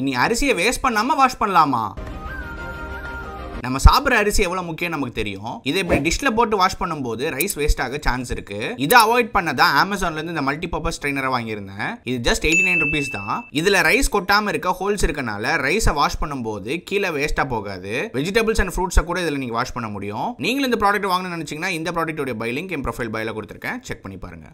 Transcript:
இனி அரிசியை வேஸ்ட் பண்ணாம வாஷ் பண்ணலாமா? நம்ம சாப்பிட்ற அரிசி எவ்வளவு முக்கியம் நமக்கு தெரியும். இதை இப்படி டிஷ்ல போட்டு வாஷ் பண்ணும்போது ரைஸ் வேஸ்ட் ஆக சான்ஸ் இருக்கு. இதை அவாய்ட் பண்ண தான் அமேசான்ல இருந்து இந்த மல்டி பர்பஸ் ட்ரைனரை வாங்கியிருந்தேன். இது ஜஸ்ட் எயிட்டி நைன் ருபீஸ் தான். இதுல ரைஸ் கொட்டாம இருக்க ஹோல்ஸ் இருக்கனால ரைஸை வாஷ் பண்ணும்போது கீழே வேஸ்டா போகாது. வெஜிடபிள்ஸ் அண்ட் ஃப்ரூட்ஸை கூட இதுல நீங்க வாஷ் பண்ண முடியும். நீங்களும் இந்த ப்ராடக்ட் வாங்கணும்னு நினைச்சீங்கன்னா இந்த ப்ராடக்ட்டோட பை லிங்க் என் ப்ரொஃபைல் பைல கொடுத்துருக்கேன். செக் பண்ணி பாருங்க.